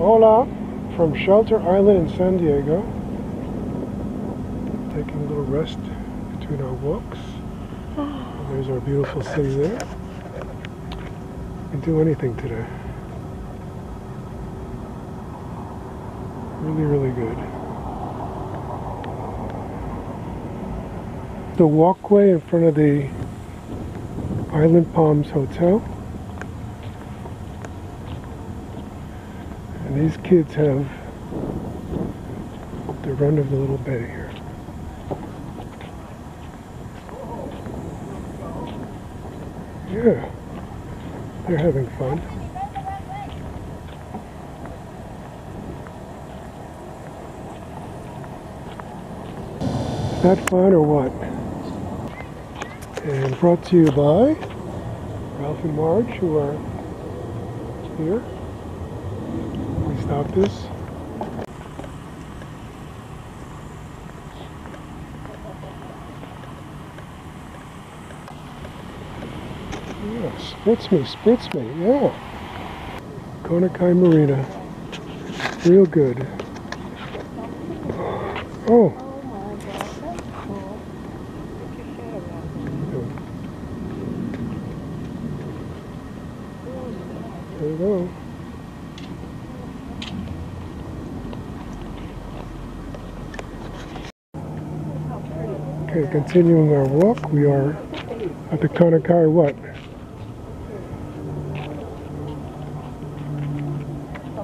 Hola from Shelter Island in San Diego. Taking a little rest between our walks. And there's our beautiful city there. We Can do anything today. Really, really good. The walkway in front of the Island Palms Hotel. And these kids have the run of the little bay here. Yeah, they're having fun. That fun or what? And brought to you by Ralph and Marge, who are here. Stop this. Yeah, spritz me, spritz me, yeah. Kona Kai Marina. Real good. Oh, Oh my gosh, that's cool. Put your shirt around. there you go. Okay, continuing our walk, we are at the Kona Kai what?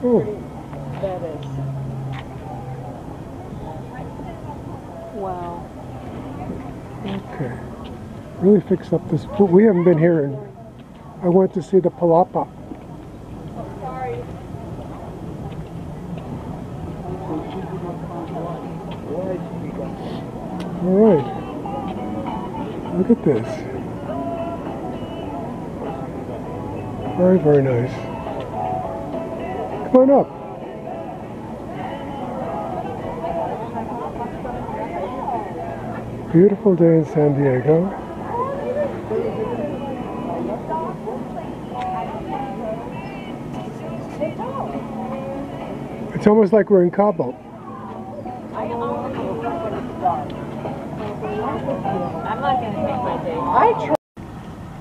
Oh, That is. Wow. okay. Really fixed up this pool. We haven't been here and I went to see the Palapa. Sorry. All right. Look at this. Very, very nice. Come on up. Beautiful day in San Diego. It's almost like we're in Cabo. I'm not gonna take my day. I.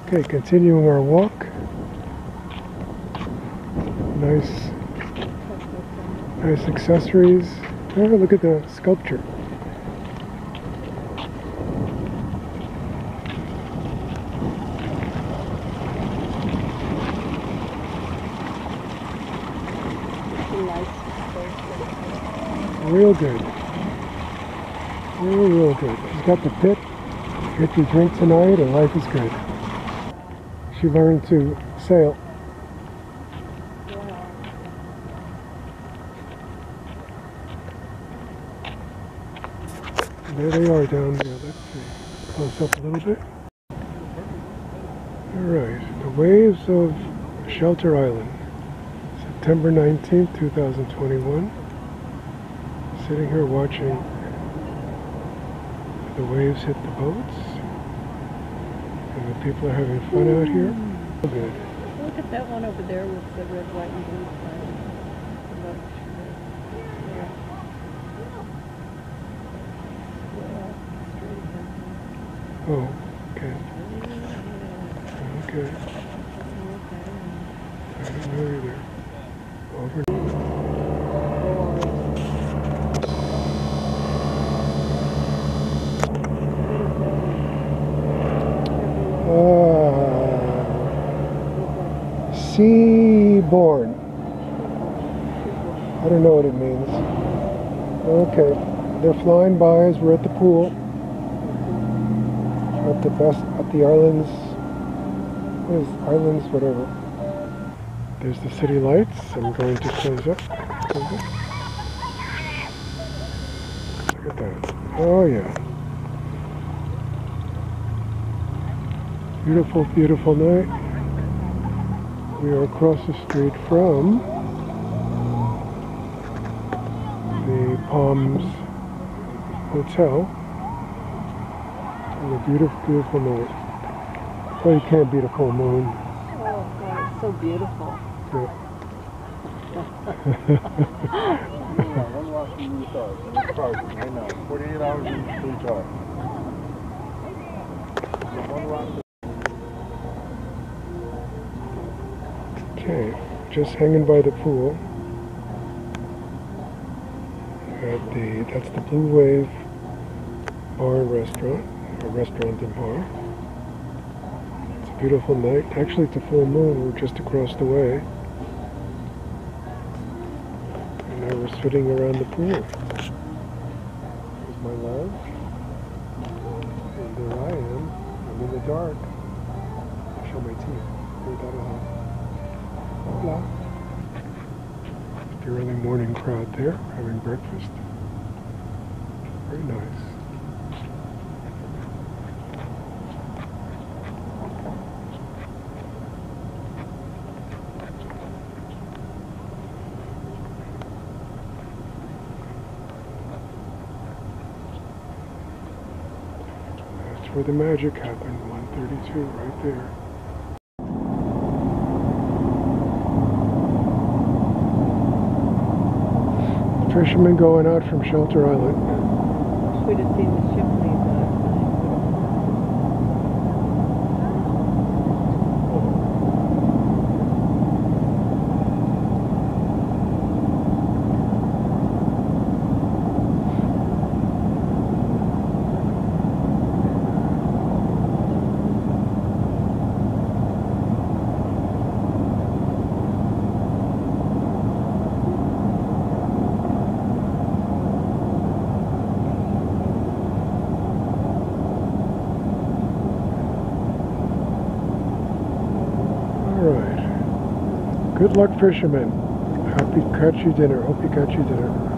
Okay, continuing our walk. Nice, nice accessories. Oh, look at the sculpture. Real good. Real, real good. He's got the pit. Get your drink tonight and life is good. She learned to sail. There they are down there. Let's see. Close up a little bit. Alright. The waves of Shelter Island. September 19th, 2021. Sitting here watching the waves hit the boats. And the people are having fun out here. Good. Look at that one over there with the red, white, and blue flag. Yeah. Oh, okay. Okay. I don't know either. Over. Seaborn. I don't know what it means. Okay, they're flying by as we're at the pool. At the best, at the islands. What is islands? Whatever. There's the city lights. I'm going to close up. Close up. Look at that. Oh yeah. Beautiful, beautiful night. We are across the street from the Palms Hotel. And a beautiful, beautiful night. Well, you can't beat a full moon. Oh, God, it's so beautiful. Yeah. Yeah, one wash and new just hanging by the pool. The that's the Blue Wave Bar and Restaurant, or restaurant and bar. It's a beautiful night. Actually, it's a full moon. We're just across the way, and now we're sitting around the pool. There's my love, and there I am. I'm in the dark. I'll show my teeth. Here, that'll help. Hola. The early morning crowd there having breakfast. Very nice. That's where the magic happened, 132 right there. Fishermen going out from Shelter Island. Good luck, fishermen. Happy catch you dinner. Hope you catch you dinner.